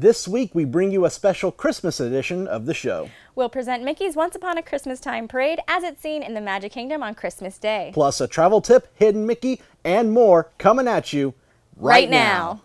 This week, we bring you a special Christmas edition of the show. We'll present Mickey's Once Upon a Christmas Time parade as it's seen in the Magic Kingdom on Christmas Day. Plus, a travel tip, hidden Mickey, and more coming at you right, Right now.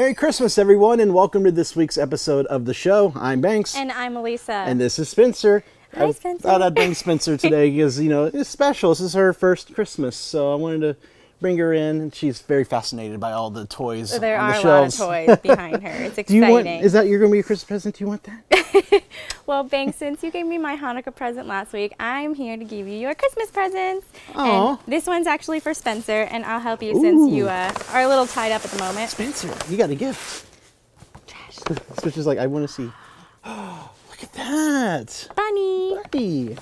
Merry Christmas, everyone, and welcome to this week's episode of the show. I'm Banks. And I'm Elisa. And this is Spencer. Hi, I Spencer. thought I'd bring Spencer today because, you know, it's special. This is her first Christmas, so I wanted to bring her in. and She's very fascinated by all the toys there on are the a lot of toys behind her. It's exciting. Do you want, is that you're going to be a Christmas present? Do you want that? well, Banks, since you gave me my Hanukkah present last week, I'm here to give you your Christmas presents. Aw. And this one's actually for Spencer, and I'll help you since you uh, are a little tied up at the moment. Spencer, you got a gift. Spencer's like, I want to see. look at that. Bunny. Buddy.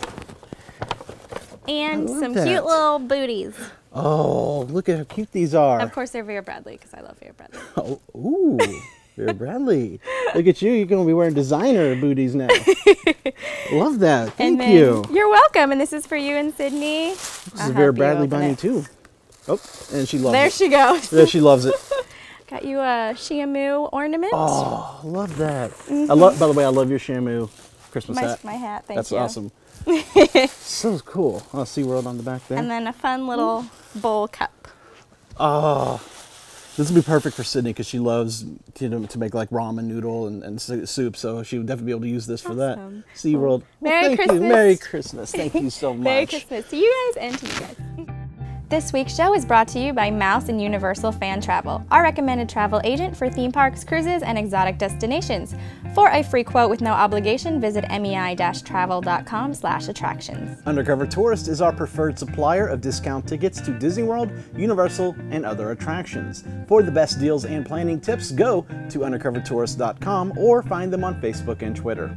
And some that. cute little booties. Oh, look at how cute these are. Of course, they're Vera Bradley because I love Vera Bradley. Oh, ooh, Vera Bradley. Look at you. You're going to be wearing designer booties now. Love that. Thank and then, you. You're welcome. And this is for you and Sydney. This is Vera Bradley bunny too. Oh, and she loves There it. There she goes. There she loves it. Got you a Shamu ornament. Oh, love that. I mm-hmm. love. By the way, I love your Shamu Christmas my, hat. my hat. Thank That's you. awesome. So cool. Oh, SeaWorld on the back there. And then a fun little bowl cup. oh, this would be perfect for Sydney because she loves you know, to make like ramen noodle and, and soup. So she would definitely be able to use this for that. Awesome. SeaWorld. Well, Merry thank Christmas. You. Merry Christmas. Thank you so much. Merry Christmas to you guys and to you guys. This week's show is brought to you by Mouse and Universal Fan Travel, our recommended travel agent for theme parks, cruises, and exotic destinations. For a free quote with no obligation, visit mei-travel.com slash attractions. Undercover Tourist is our preferred supplier of discount tickets to Disney World, Universal, and other attractions. For the best deals and planning tips, go to undercovertourist.com or find them on Facebook and Twitter.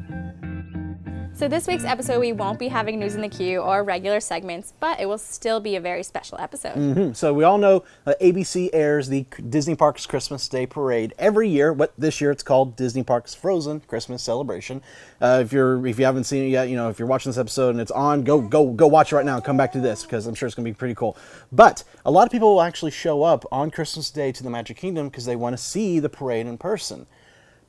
So this week's episode, we won't be having news in the queue or regular segments, but it will still be a very special episode. Hmm, So we all know uh, ABC airs the Disney Parks Christmas Day Parade every year. What this year it's called Disney Parks Frozen Christmas Celebration. Uh, if you're if you haven't seen it yet, you know if you're watching this episode and it's on, go go go watch it right now and come back to this because I'm sure it's gonna be pretty cool. But a lot of people will actually show up on Christmas Day to the Magic Kingdom because they want to see the parade in person.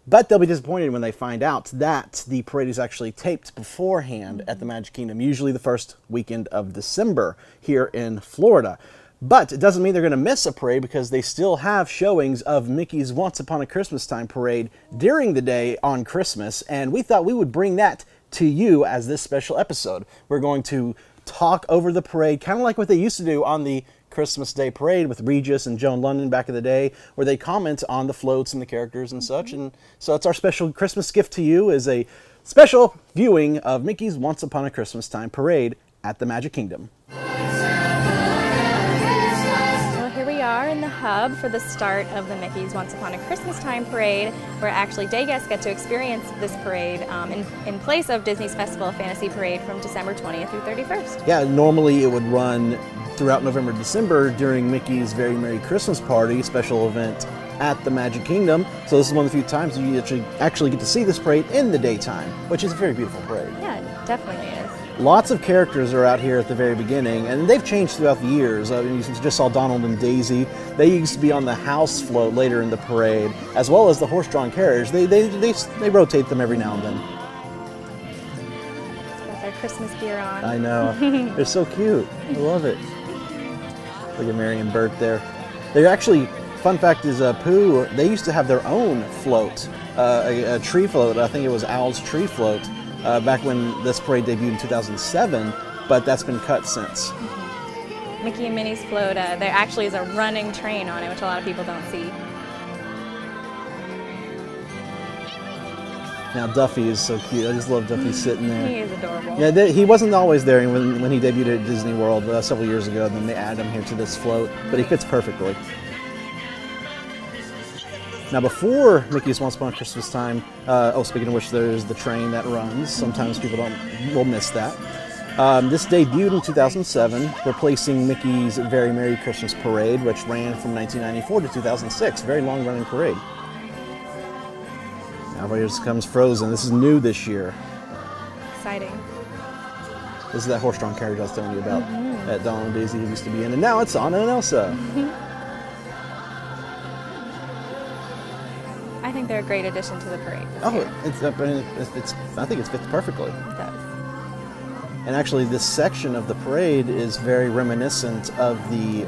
But they'll be disappointed when they find out that the parade is actually taped beforehand at the Magic Kingdom, usually the first weekend of December here in Florida. But it doesn't mean they're going to miss a parade because they still have showings of Mickey's Once Upon a Christmas Time parade during the day on Christmas, and we thought we would bring that to you as this special episode. We're going to talk over the parade, kind of like what they used to do on the Christmas Day parade with Regis and Joan Lunden back in the day, where they comment on the floats and the characters and such. Mm-hmm. And so it's our special Christmas gift to you is a special viewing of Mickey's Once Upon a Christmas Time parade at the Magic Kingdom. Hub for the start of the Mickey's Once Upon a Christmas Time parade, where actually day guests get to experience this parade um, in, in place of Disney's Festival of Fantasy Parade from December 20th through 31st. Yeah, normally it would run throughout November, December during Mickey's Very Merry Christmas Party special event at the Magic Kingdom. So this is one of the few times you actually actually get to see this parade in the daytime, which is a very beautiful parade. Yeah, it definitely is. Lots of characters are out here at the very beginning, and they've changed throughout the years. I mean, you just saw Donald and Daisy. They used to be on the house float later in the parade, as well as the horse-drawn carriage. They, they, they, they rotate them every now and then. Got their Christmas gear on. I know. They're so cute. I love it. Look at Mary and Bert there. They're actually, fun fact is, uh, Pooh, they used to have their own float, uh, a, a tree float. I think it was Owl's Tree Float uh, back when this parade debuted in 2007, but that's been cut since. Mickey and Minnie's float, uh, there actually is a running train on it, which a lot of people don't see. Now Duffy is so cute. I just love Duffy sitting there. He is adorable. Yeah, they, he wasn't always there when, when he debuted at Disney World uh, several years ago, and then they added him here to this float, but he fits perfectly. Now, before Mickey's Once Upon a Christmas Time, uh, oh, speaking of which, there's the train that runs. Sometimes people don't will miss that. Um, this debuted in 2007, replacing Mickey's Very Merry Christmas Parade, which ran from 1994 to 2006. Very long running parade. Now here comes Frozen. This is new this year. Exciting. This is that horse-drawn carriage I was telling you about that Donald and Daisy used to be in, and now it's Anna and Elsa. think they're a great addition to the parade. Oh, year. it's, I, it's, it's I think it fits perfectly. It does. And actually, this section of the parade is very reminiscent of the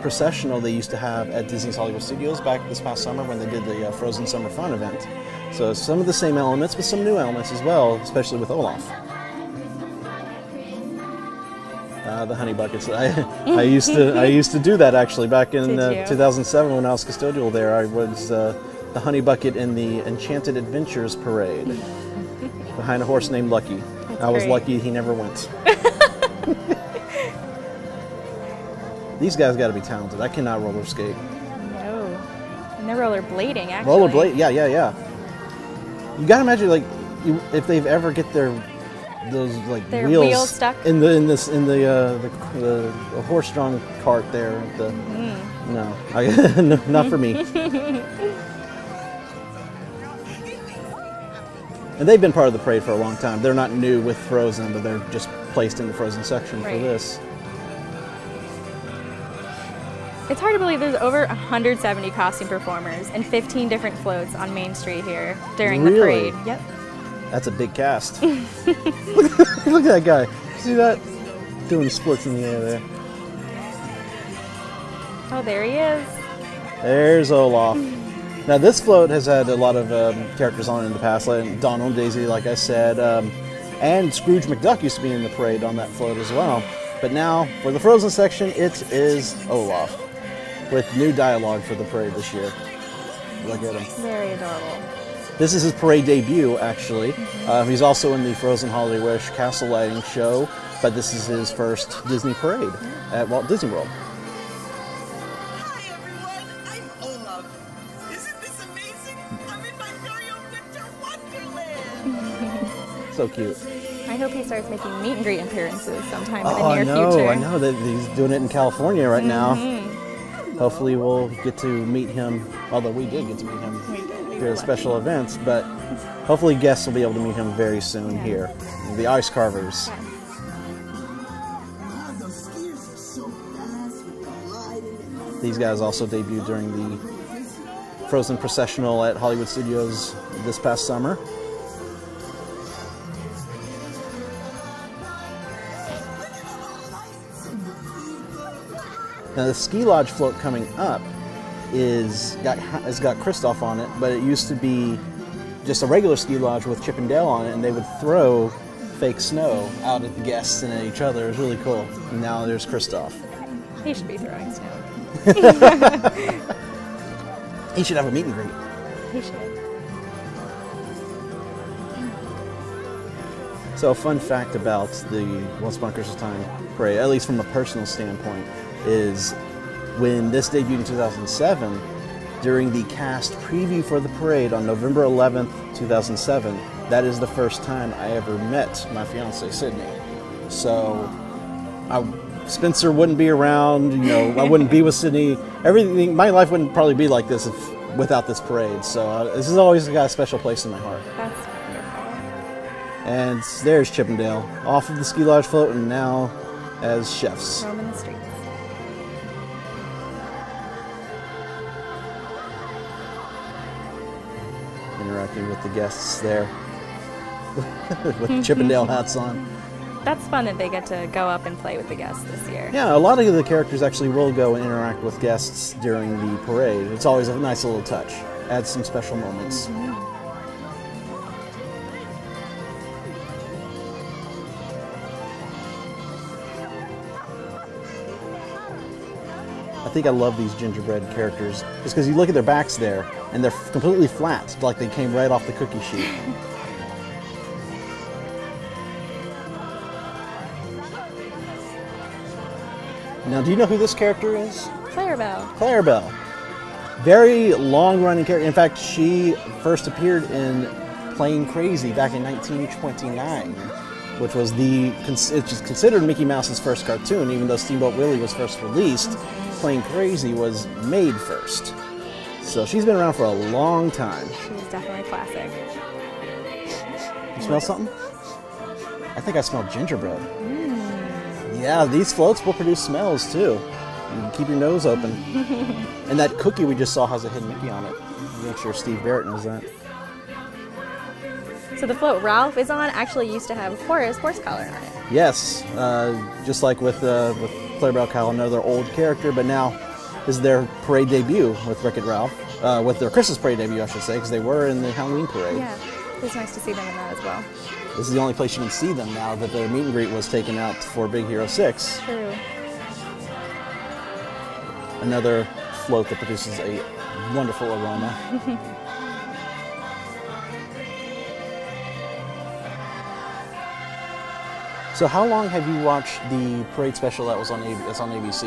processional they used to have at Disney's Hollywood Studios back this past summer when they did the uh, Frozen Summer Fun event. So some of the same elements, but some new elements as well, especially with Olaf. Uh, the honey buckets. I, I used to I used to do that actually back in uh, 2007 when I was custodial there. I was uh, the honey bucket in the Enchanted Adventures parade behind a horse named Lucky. I was great. lucky he never went. These guys got to be talented. I cannot roller skate. No. And they're rollerblading, actually. Rollerblade, yeah, yeah, yeah. You gotta imagine like you, if they've ever get their those like Their wheels, wheels stuck? in the in this in the uh, the, the, the horse-drawn cart there. The, Mm. No, I, no, not for me. and they've been part of the parade for a long time. They're not new with Frozen, but they're just placed in the Frozen section for this. It's hard to believe there's over 170 costume performers and 15 different floats on Main Street here during the parade. Yep. That's a big cast. look, look at that guy. See that? Doing splits in the air there. Oh, there he is. There's Olaf. Now this float has had a lot of um, characters on it in the past, like Donald Daisy, like I said, um, and Scrooge McDuck used to be in the parade on that float as well. But now for the Frozen section, it is Olaf with new dialogue for the parade this year. Look at him. Very adorable. This is his parade debut, actually. Uh, he's also in the Frozen Holiday Wish Castle Lighting Show, but this is his first Disney parade at Walt Disney World. So cute. I hope he starts making meet and greet appearances sometime in Oh, the I near know, future. I know that he's doing it in California right now. Mm-hmm. Hopefully, we'll get to meet him. Although we did get to meet him We did, we through were the special events, but hopefully, guests will be able to meet him very soon here. The Ice Carvers. lucky. God, those skiers are so fast with the gliding and These guys also debuted during the Frozen Processional at Hollywood Studios this past summer. Now the ski lodge float coming up is got has got Kristoff on it, but it used to be just a regular ski lodge with Chip and Dale on it, and they would throw fake snow out at the guests and at each other. It was really cool. And now there's Kristoff. He should be throwing snow. He should have a meet and greet. He should. So, a fun fact about the Once Upon a Christmas Time parade, at least from a personal standpoint, is when this debuted in 2007, during the cast preview for the parade on November 11th, 2007, that is the first time I ever met my fiance, Sydney. So, I, Spencer wouldn't be around, you know, I wouldn't be with Sydney. Everything, my life wouldn't probably be like this if, without this parade. So, uh, this has always got a special place in my heart. That's wonderful. And there's Chippendale off of the ski lodge float and now as chefs. Roaming the streets. The guests there with mm-hmm. Chippendale hats on. That's fun that they get to go up and play with the guests this year. Yeah, a lot of the characters actually will go and interact with guests during the parade. It's always a nice little touch. Adds some special moments. I think I love these gingerbread characters just because you look at their backs there and they're completely flat, like they came right off the cookie sheet. now, do you know who this character is? Clarabelle. Clarabelle. Very long running character. In fact, she first appeared in Plane Crazy back in 1929. which was the it's considered Mickey Mouse's first cartoon, even though Steamboat Willie was first released. Plane Crazy was made first. So she's been around for a long time. She's definitely classic. You smell something? I think I smell gingerbread. Yeah, these floats will produce smells too. You can keep your nose open. and that cookie we just saw has a hidden Mickey on it. Make sure Steve Barrett knows that. So the float Ralph is on actually used to have Horace Horsecollar on it. Yes, uh, just like with uh, with Clarabelle Cow, another old character, but now is their parade debut with Wreck It Ralph, uh, with their Christmas parade debut, I should say, because they were in the Halloween parade. Yeah, it was nice to see them in that as well. This is the only place you can see them now that their meet and greet was taken out for Big Hero 6. True. Another float that produces a wonderful aroma. so, how long have you watched the parade special that was on that's on ABC?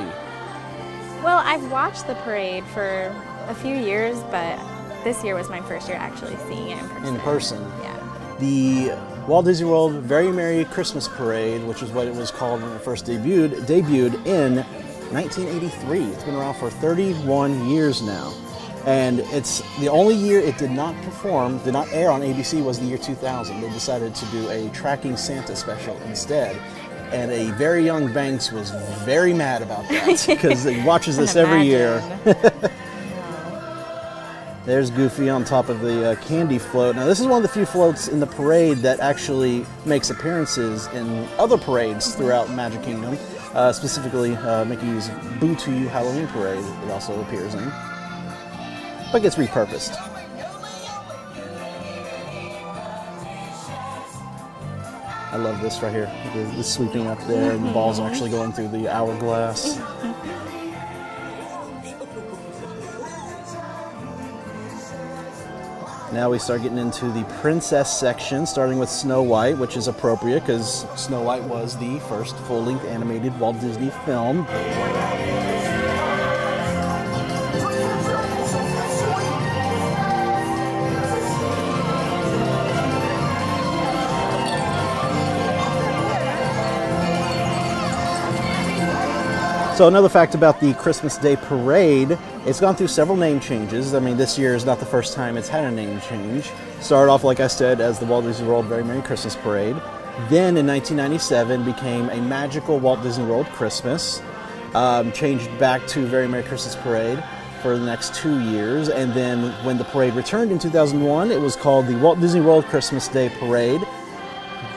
Well, I've watched the parade for a few years, but this year was my first year actually seeing it in person. In person. Yeah. The Walt Disney World Very Merry Christmas Parade, which is what it was called when it first debuted, debuted in 1983. It's been around for 31 years now. And it's the only year it did not perform, did not air on ABC was the year 2000. They decided to do a Tracking Santa special instead. And a very young Banks was very mad about that because he watches this every year. There's Goofy on top of the uh, candy float. Now, this is one of the few floats in the parade that actually makes appearances in other parades throughout Magic Kingdom. Uh, specifically, uh, Mickey's Boo to You Halloween Parade, it also appears in, but gets repurposed. I love this right here. The, the sweeping up there, and the balls mm-hmm. actually going through the hourglass. Now we start getting into the princess section, starting with Snow White, which is appropriate because Snow White was the first full length animated Walt Disney film. So another fact about the Christmas Day Parade, it's gone through several name changes. I mean, this year is not the first time it's had a name change. Started off, like I said, as the Walt Disney World Very Merry Christmas Parade. Then in 1997 became a magical Walt Disney World Christmas. Um, changed back to Very Merry Christmas Parade for the next two years. And then when the parade returned in 2001, it was called the Walt Disney World Christmas Day Parade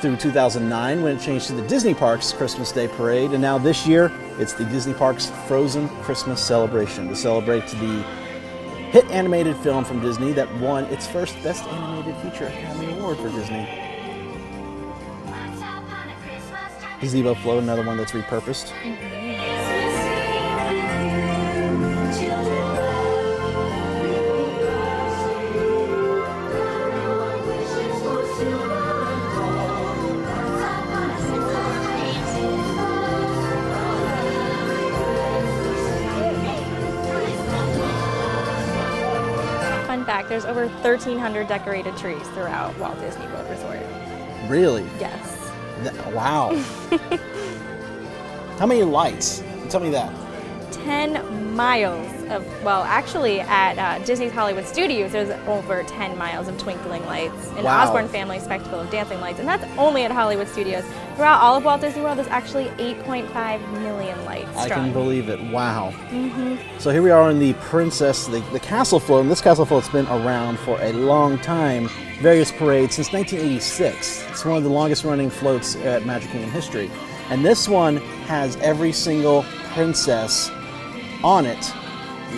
through 2009 when it changed to the Disney Parks Christmas Day Parade, and now this year it's the Disney Parks Frozen Christmas Celebration to celebrate the hit animated film from Disney that won its first Best Animated Feature Academy Award for Disney. Gazebo Float, another one that's repurposed. Mm-hmm. There's over 1,300 decorated trees throughout Walt Disney World Resort. Really? Yes. Th- wow. How many lights? Tell me that. 10 miles of, well, actually, at uh, Disney's Hollywood Studios, there's over 10 miles of twinkling lights. An Wow. Osborne Family Spectacle of dancing lights, and that's only at Hollywood Studios. Throughout all of Walt Disney World, there's actually 8.5 million lights I can believe it. Wow. Mhm. So here we are in the Princess, the, the castle float, and this castle float's been around for a long time. Various parades since 1986. It's one of the longest running floats at Magic Kingdom history. And this one has every single princess on it.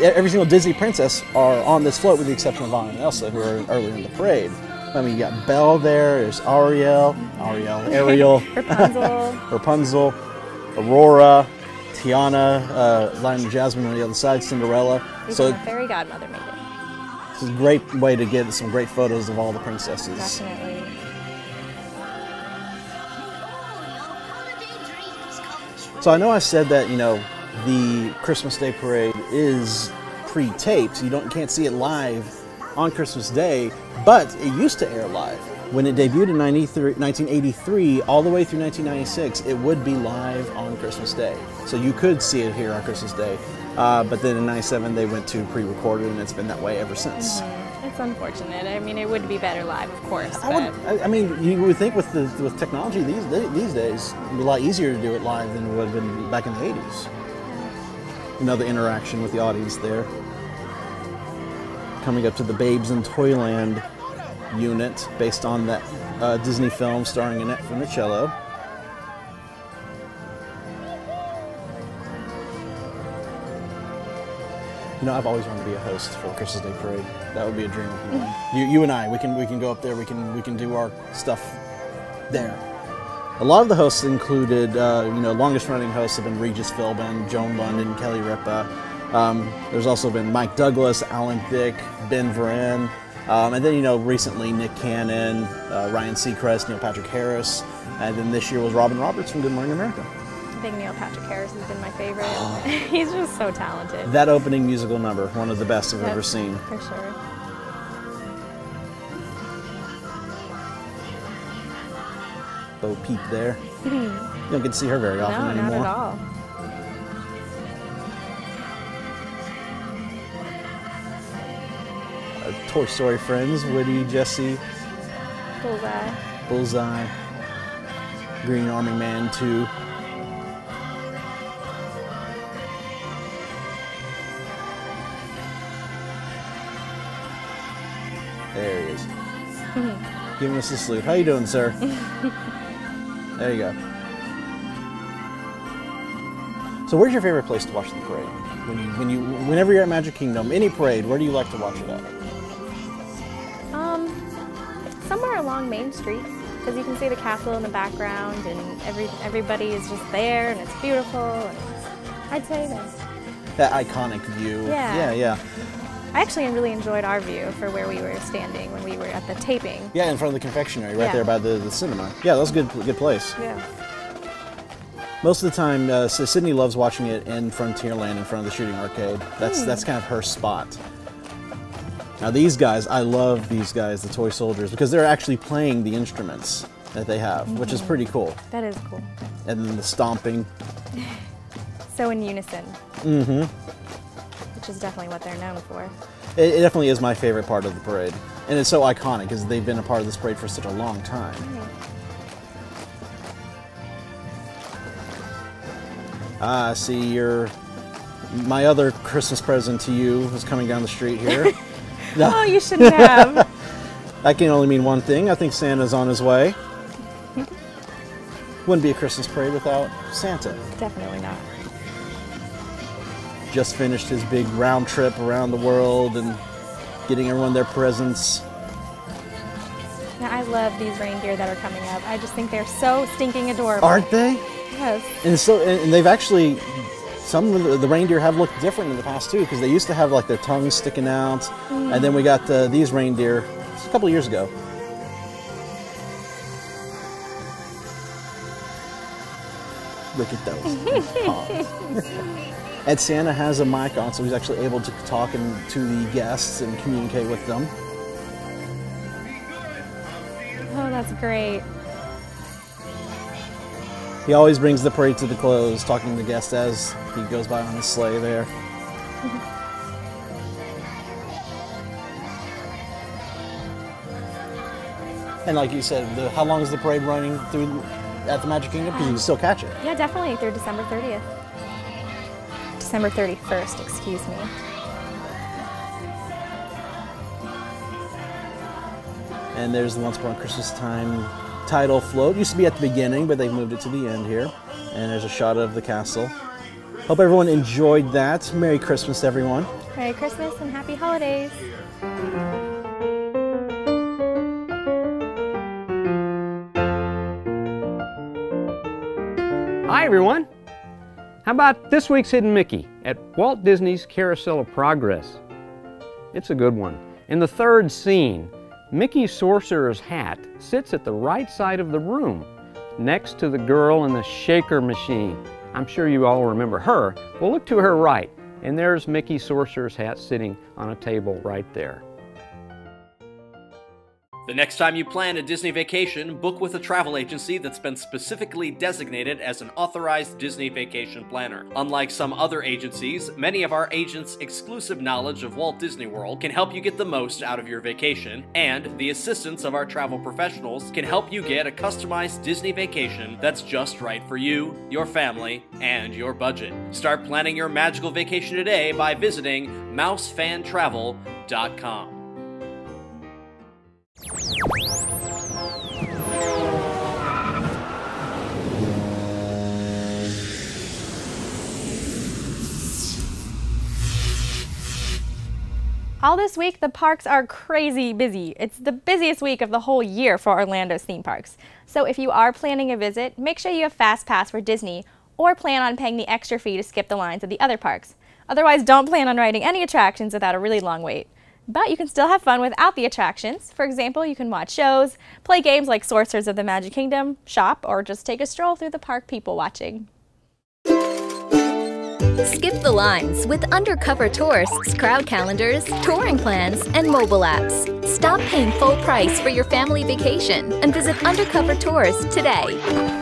Every single Disney princess are on this float with the exception of Anna and Elsa, who are earlier in the parade. I mean, you got Belle there, there's Ariel, Ariel, Ariel, Rapunzel. Rapunzel, Aurora, Tiana, uh, Lion and Jasmine on the other side, Cinderella. Even So the fairy godmother made it. it's a great way to get some great photos of all the princesses. Definitely. So I know I said that you know the Christmas Day parade is pre-taped. You don't can't see it live on Christmas Day, but it used to air live. when it debuted in 1983, all the way through 1996, it would be live on Christmas Day. So you could see it here on Christmas Day. Uh, but then in 97, they went to pre recorded, and it's been that way ever since. It's unfortunate. I mean, it would be better live, of course. I would. I, I mean, you would think with the with technology these these days, it'd be a lot easier to do it live than it would have been back in the '80s. Another interaction with the audience there. Coming up to the Babes in Toyland unit, based on that uh, Disney film starring Annette Funicello. You know, I've always wanted to be a host for a Christmas Day parade. That would be a dream of mine. You, you and I, we can we can go up there. We can we can do our stuff there. A lot of the hosts included, uh, you know, longest running hosts have been Regis Philbin, Joan Lunden, Kelly Ripa. Um, there's also been Mike Douglas, Alan Thicke, Ben Vereen, um, and then you know recently Nick Cannon, uh, Ryan Seacrest, Neil Patrick Harris, and then this year was Robin Roberts from Good Morning America. I think Neil Patrick Harris has been my favorite. He's just so talented. That opening musical number, one of the best I've ever seen. For sure. Bo Peep there. you don't get to see her very often no, anymore. not at all. Toy Story friends, Woody, Jesse, Bullseye. Bullseye, Green Army Man 2. There he is. Giving us a salute. How you doing, sir? there you go. So where's your favorite place to watch the parade? When you, when you, whenever you're at Magic Kingdom, any parade, where do you like to watch it at? Along Main Street, because you can see the castle in the background, and every everybody is just there, and it's beautiful. And I'd say that. That iconic view. Yeah. Yeah, yeah. I actually really enjoyed our view for where we were standing when we were at the taping. Yeah, in front of the confectionery, right Yeah. there by the, the cinema. Yeah, that was a good, good place. Yeah. Most of the time, uh, so Sydney loves watching it in Frontierland in front of the shooting arcade. That's that's kind of her spot. Now these guys, I love these guys, the toy soldiers, because they're actually playing the instruments that they have, which is pretty cool. That is cool. And then the stomping. So in unison. Mm-hmm. Which is definitely what they're known for. It, it definitely is my favorite part of the parade, and it's so iconic because they've been a part of this parade for such a long time. Ah, see, your my other Christmas present to you is coming down the street here. Oh, you shouldn't have. That can only mean one thing. I think Santa's on his way. Wouldn't be a Christmas parade without Santa. definitely not. Just finished his big round trip around the world and getting everyone their presents. Now, I love these reindeer that are coming up. I just think they're so stinking adorable. Aren't they? Yes. And so, and they've actually, some of the, reindeer have looked different in the past too, because they used to have like their tongues sticking out, and then we got uh, these reindeer a couple years ago. Look at those. and Santa has a mic on, so he's actually able to talk and, to the guests and communicate with them. Oh, that's great. He always brings the parade to the close, talking to the guests as he goes by on his sleigh there. and like you said, the, how long is the parade running through at the Magic Kingdom? Because you can still catch it. Yeah, definitely through December 30th. December 31st, excuse me. And there's the Once Upon Christmas Time title float. Used to be at the beginning, but they've moved it to the end here. And there's a shot of the castle. Hope everyone enjoyed that. Merry Christmas, everyone. Merry Christmas and happy holidays. Hi, everyone. How about this week's Hidden Mickey at Walt Disney's Carousel of Progress? It's a good one. In the third scene, Mickey Sorcerer's hat sits at the right side of the room, next to the girl in the shaker machine. I'm sure you all remember her. Well, look to her right, and there's Mickey Sorcerer's hat sitting on a table right there. The next time you plan a Disney vacation, book with a travel agency that's been specifically designated as an authorized Disney vacation planner. Unlike some other agencies, many of our agents' exclusive knowledge of Walt Disney World can help you get the most out of your vacation, and the assistance of our travel professionals can help you get a customized Disney vacation that's just right for you, your family, and your budget. Start planning your magical vacation today by visiting mousefantravel.com. All this week, the parks are crazy busy. It's the busiest week of the whole year for Orlando's theme parks. So if you are planning a visit, make sure you have Fast Pass for Disney or plan on paying the extra fee to skip the lines at the other parks. Otherwise, don't plan on riding any attractions without a really long wait. But you can still have fun without the attractions. For example, you can watch shows, play games like Sorcerers of the Magic Kingdom, shop, or just take a stroll through the park people watching. Skip the lines with undercover tourists, crowd calendars, touring plans, and mobile apps. Stop paying full price for your family vacation and visit Undercover Tourist today.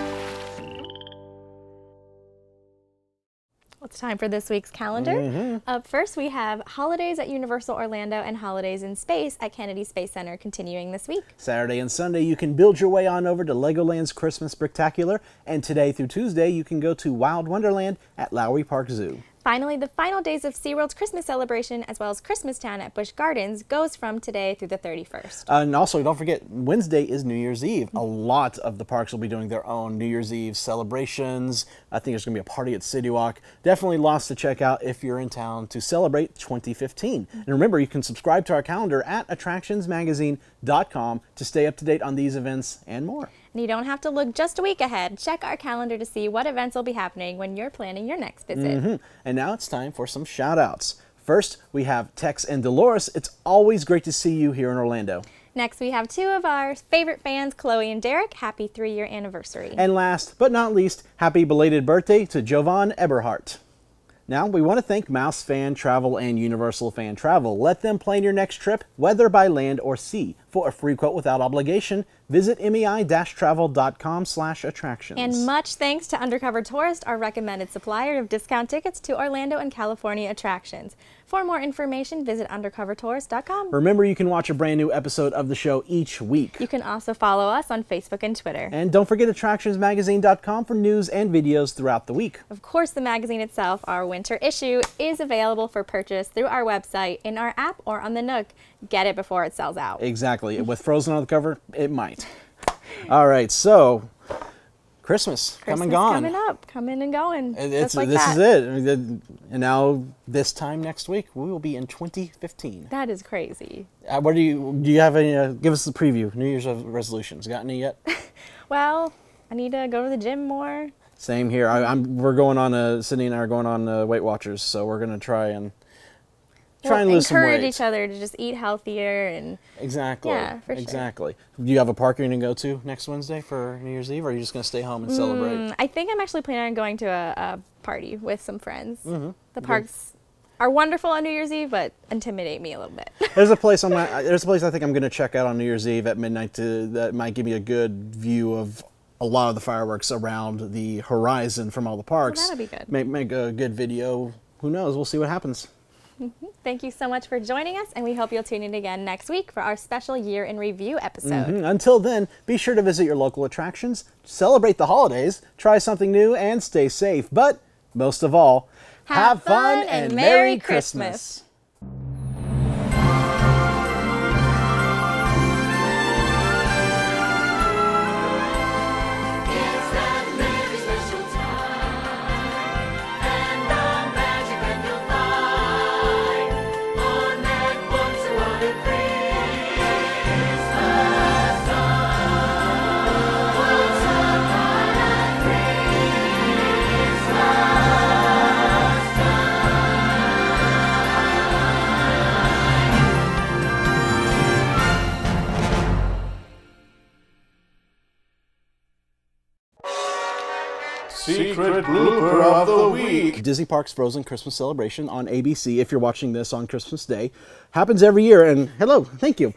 It's time for this week's calendar. Mm-hmm. Up first, we have holidays at Universal Orlando and holidays in space at Kennedy Space Center continuing this week. Saturday and Sunday, you can build your way on over to Legoland's Christmas Spectacular, and today through Tuesday, you can go to Wild Wonderland at Lowry Park Zoo. Finally, the final days of SeaWorld's Christmas celebration, as well as Christmas Town at Busch Gardens, goes from today through the 31st. Uh, and also, don't forget, Wednesday is New Year's Eve. A lot of the parks will be doing their own New Year's Eve celebrations. I think there's going to be a party at City Walk. Definitely lots to check out if you're in town to celebrate 2015. And remember, you can subscribe to our calendar at attractionsmagazine.com to stay up to date on these events and more. And you don't have to look just a week ahead. Check our calendar to see what events will be happening when you're planning your next visit. Mm-hmm. And now it's time for some shout outs. First, we have Tex and Dolores. It's always great to see you here in Orlando. Next, we have two of our favorite fans, Chloe and Derek. Happy three year anniversary. And last but not least, happy belated birthday to Jovan Eberhardt. Now, we want to thank Mouse Fan Travel and Universal Fan Travel. Let them plan your next trip, whether by land or sea. For a free quote without obligation, visit mei-travel.com slash attractions. And much thanks to Undercover Tourist, our recommended supplier of discount tickets to Orlando and California attractions. For more information, visit undercovertourist.com. Remember, you can watch a brand new episode of the show each week. You can also follow us on Facebook and Twitter. And don't forget attractionsmagazine.com for news and videos throughout the week. Of course, the magazine itself, our winter issue, is available for purchase through our website, in our app, or on the Nook. Get it before it sells out. Exactly. With Frozen on the cover, it might. All right, so Christmas, Christmas gone. Coming up, coming and going. And It's, like this that. is it. I mean, the- And now, this time next week, we will be in 2015. That is crazy. Uh, what do you do? You have any? Uh, give us the preview. New Year's resolutions. Got any yet? Well, I need to go to the gym more. Same here. I, I'm. We're going on. Uh, Sydney and I are going on uh, Weight Watchers, so we're gonna try and try We'll and lose encourage each other to just eat healthier and Exactly. Yeah, for sure. Exactly. Do you have a park you're gonna go to next Wednesday for New Year's Eve, or are you just gonna stay home and celebrate? Mm, I think I'm actually planning on going to a, a party with some friends. Mm-hmm. The parks are wonderful on New Year's Eve, but intimidate me a little bit. There's a place on my. There's a place I think I'm gonna check out on New Year's Eve at midnight to that might give me a good view of a lot of the fireworks around the horizon from all the parks. that'll be good. Make make a good video. Who knows? We'll see what happens. Thank you so much for joining us, and we hope you'll tune in again next week for our special year in review episode. Mhm. Until then, be sure to visit your local attractions, celebrate the holidays, try something new, and stay safe. But most of all, Have fun and Merry Christmas. It's Disney Parks Frozen Christmas Celebration on ABC. If you're watching this on Christmas Day, happens every year. And hello, thank you.